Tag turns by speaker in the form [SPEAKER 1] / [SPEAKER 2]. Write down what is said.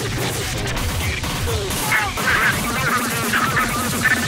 [SPEAKER 1] I'm sorry.